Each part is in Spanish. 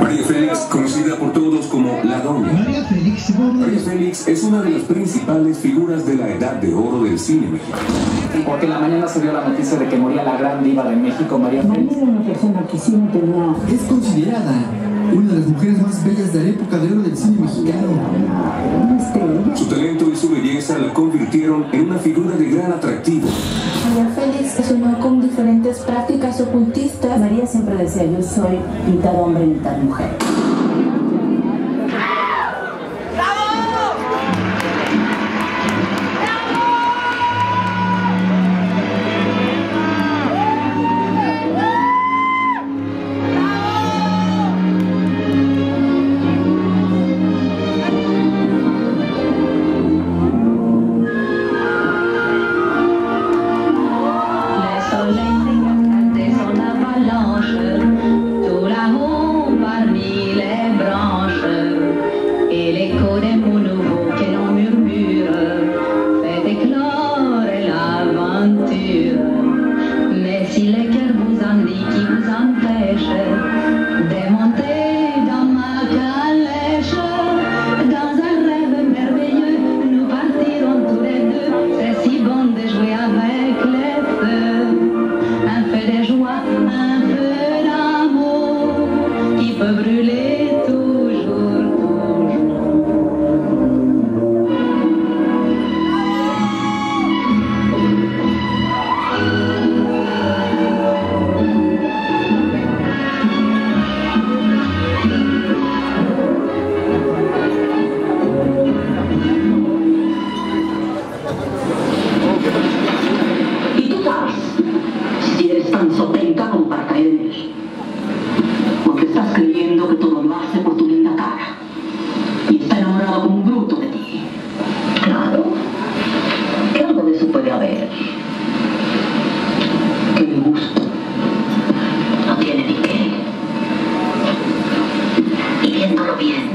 María Félix, conocida por todos como La Doña. María Félix Borges. María Félix es una de las principales figuras de la edad de oro del cine mexicano. Porque en la mañana se dio la noticia de que moría la gran diva de México, María Félix. María era una persona que siempre tenía Es considerada una de las mujeres más bellas de la época de oro del cine mexicano. Su talento y su belleza la convirtieron en una figura de gran atractivo. María Félix se unió con diferentes prácticas ocultistas. María siempre decía, yo soy mitad hombre, mitad mujer. Como para caer en él. Porque estás que todo lo hace por tu linda cara. Y está enamorado como un bruto de ti. Claro, que algo de eso puede haber. Que mi gusto no tiene ni qué. Y viéndolo bien,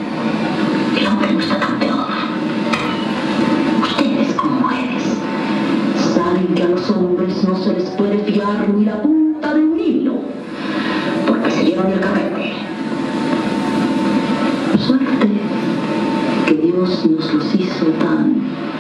el hombre no está tan. Ustedes como mujeres saben que a los hombres no se les puede fiar ni la Deus nos soltando.